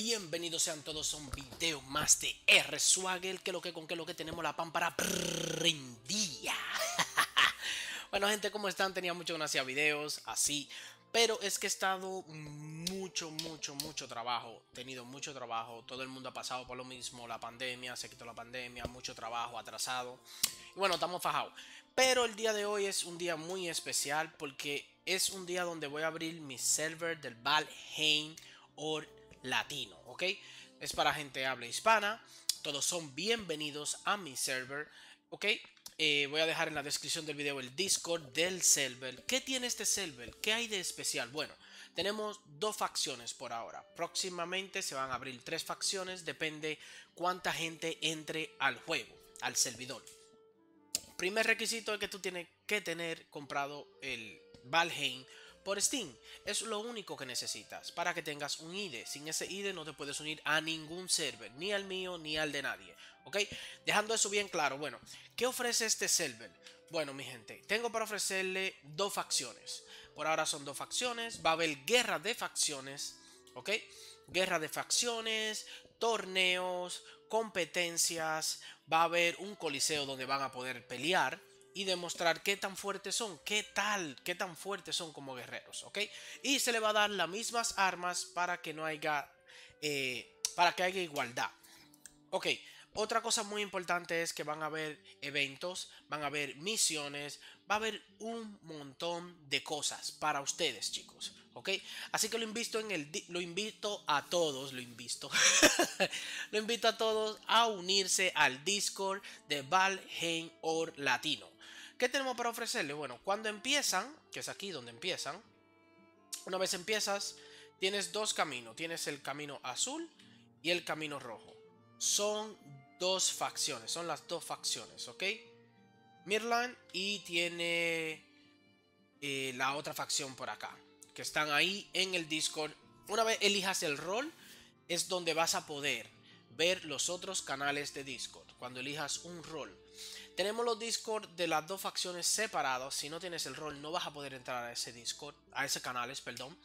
Bienvenidos sean todos a un video más de R Swagger, que lo que con que lo que tenemos la pámpara prendía. bueno gente, ¿cómo están? Tenía mucho que no hacía videos así, pero es que he estado mucho, mucho, mucho trabajo. He tenido mucho trabajo. Todo el mundo ha pasado por lo mismo. La pandemia, se quitó la pandemia, mucho trabajo, atrasado. Y bueno, estamos fajados. Pero el día de hoy es un día muy especial porque es un día donde voy a abrir mi server del Valheim or latino, ¿ok? Es para gente habla hispana. Todos son bienvenidos a mi server, ¿ok? Eh, voy a dejar en la descripción del video el Discord del server. ¿Qué tiene este server? ¿Qué hay de especial? Bueno, tenemos dos facciones por ahora. Próximamente se van a abrir tres facciones. Depende cuánta gente entre al juego, al servidor. Primer requisito es que tú tienes que tener comprado el Valheim por Steam. Es lo único que necesitas para que tengas un ID. Sin ese ID no te puedes unir a ningún server, ni al mío ni al de nadie. ¿Ok? Dejando eso bien claro. Bueno, ¿qué ofrece este server? Bueno, mi gente, tengo para ofrecerle dos facciones. Por ahora son dos facciones. Va a haber guerra de facciones. ¿Ok? Guerra de facciones, torneos, competencias. Va a haber un coliseo donde van a poder pelear y demostrar qué tan fuertes son, qué tal, qué tan fuertes son como guerreros, ¿ok? Y se le va a dar las mismas armas para que no haya, eh, para que haya igualdad. Ok, otra cosa muy importante es que van a haber eventos, van a haber misiones, va a haber un montón de cosas para ustedes, chicos. ¿Ok? Así que lo invito en el lo invito a todos, lo invito. lo invito a todos a unirse al Discord de Valheim or Latino. ¿Qué tenemos para ofrecerle? Bueno, cuando empiezan, que es aquí donde empiezan, una vez empiezas, tienes dos caminos. Tienes el camino azul y el camino rojo. Son dos facciones, son las dos facciones, ¿ok? Mirland y tiene eh, la otra facción por acá, que están ahí en el Discord. Una vez elijas el rol, es donde vas a poder ver los otros canales de Discord, cuando elijas un rol. Tenemos los Discord de las dos facciones separados. Si no tienes el rol, no vas a poder entrar a ese Discord, a ese canales, perdón.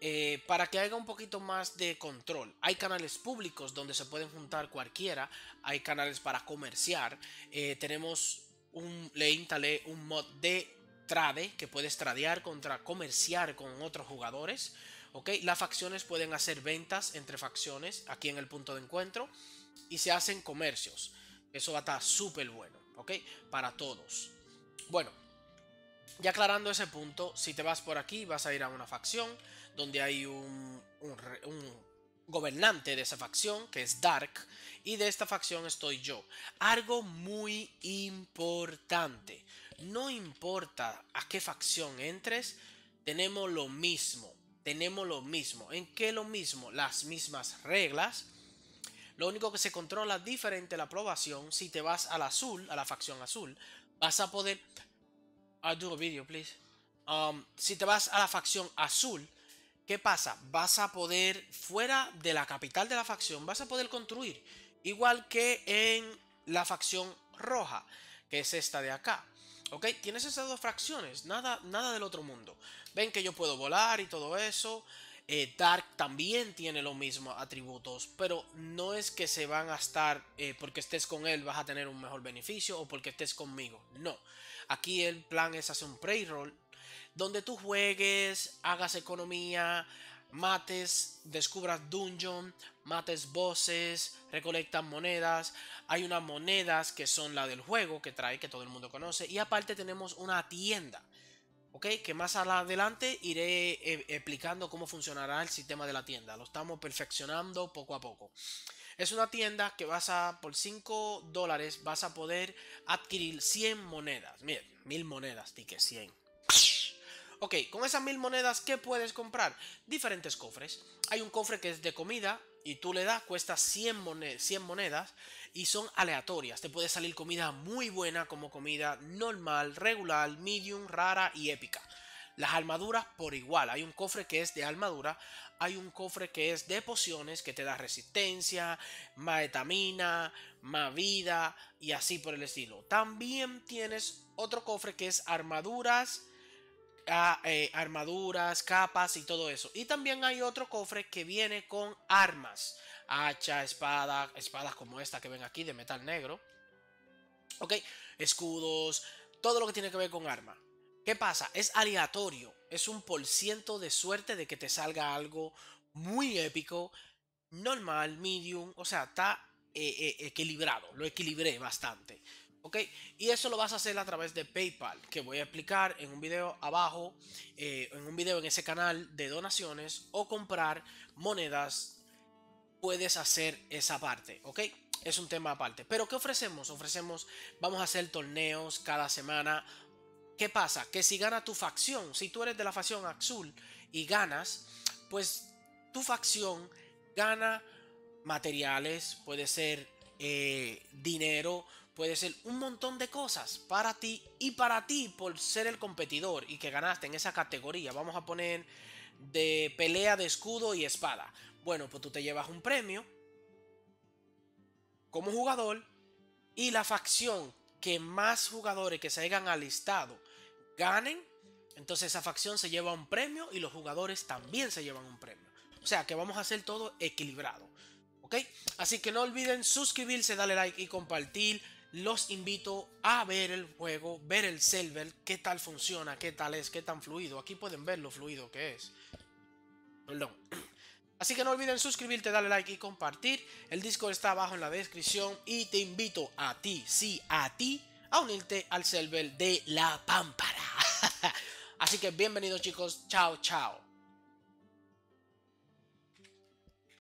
Eh, para que haya un poquito más de control. Hay canales públicos donde se pueden juntar cualquiera. Hay canales para comerciar. Eh, tenemos un, le instalé un mod de trade que puedes tradear contra comerciar con otros jugadores. Ok, las facciones pueden hacer ventas entre facciones aquí en el punto de encuentro y se hacen comercios. Eso va a estar súper bueno. ¿ok? Para todos. Bueno, ya aclarando ese punto, si te vas por aquí vas a ir a una facción donde hay un, un, gobernante de esa facción que es Dark y de esta facción estoy yo. Algo muy importante, no importa a qué facción entres, tenemos lo mismo, tenemos lo mismo. ¿En qué lo mismo? Las mismas reglas lo único que se controla diferente la aprobación. Si te vas al azul, a la facción azul, vas a poder. I'll do a video, please. Um, si te vas a la facción azul, ¿qué pasa? Vas a poder, fuera de la capital de la facción, vas a poder construir. Igual que en la facción roja, que es esta de acá. ¿Ok? Tienes esas dos fracciones, nada, nada del otro mundo. Ven que yo puedo volar y todo eso. Eh, Dark también tiene los mismos atributos, pero no es que se van a estar eh, porque estés con él vas a tener un mejor beneficio o porque estés conmigo. No, aquí el plan es hacer un pre-roll donde tú juegues, hagas economía, mates, descubras dungeon, mates bosses, recolectas monedas. Hay unas monedas que son la del juego que trae, que todo el mundo conoce. Y aparte tenemos una tienda ¿ok? Que más adelante iré eh, explicando cómo funcionará el sistema de la tienda. Lo estamos perfeccionando poco a poco. Es una tienda que vas a, por 5 dólares, vas a poder adquirir 100 monedas. Miren, 1000 monedas, que 100. Ok, con esas 1000 monedas, ¿qué puedes comprar? Diferentes cofres. Hay un cofre que es de comida, y tú le das, cuesta 100, monedas y son aleatorias. Te puede salir comida muy buena como comida normal, regular, medium, rara y épica. Las armaduras por igual. Hay un cofre que es de armadura. Hay un cofre que es de pociones que te da resistencia, más etamina, más vida y así por el estilo. También tienes otro cofre que es armaduras eh, armaduras, capas y todo eso. Y también hay otro cofre que viene con armas. Hacha, espada, espadas como esta que ven aquí de metal negro. Ok, escudos, todo lo que tiene que ver con arma. ¿Qué pasa? Es aleatorio. Es un por ciento de suerte de que te salga algo muy épico, normal, medium. O sea, está eh, eh, equilibrado. Lo equilibré bastante. ¿Ok? Y eso lo vas a hacer a través de PayPal, que voy a explicar en un video abajo, eh, en un video en ese canal de donaciones o comprar monedas. Puedes hacer esa parte, ¿ok? Es un tema aparte. Pero ¿qué ofrecemos? Ofrecemos, vamos a hacer torneos cada semana ¿Qué pasa? Que si gana tu facción, si tú eres de la facción azul y ganas, pues tu facción gana materiales, puede ser eh, dinero, puede ser un montón de cosas para ti y para ti por ser el competidor y que ganaste en esa categoría. Vamos a poner de pelea de escudo y espada. Bueno, pues tú te llevas un premio como jugador y la facción que más jugadores que se hayan alistado ganen, entonces esa facción se lleva un premio y los jugadores también se llevan un premio. O sea que vamos a hacer todo equilibrado. ¿Ok? Así que no olviden suscribirse, darle like y compartir. Los invito a ver el juego, ver el server, qué tal funciona, qué tal es, qué tan fluido. Aquí pueden ver lo fluido que es. Perdón. Así que no olviden suscribirte, darle like y compartir. El Discord está abajo en la descripción y te invito a ti, sí, a ti, a unirte al server de la pámpara. Así que bienvenidos chicos, chao, chao.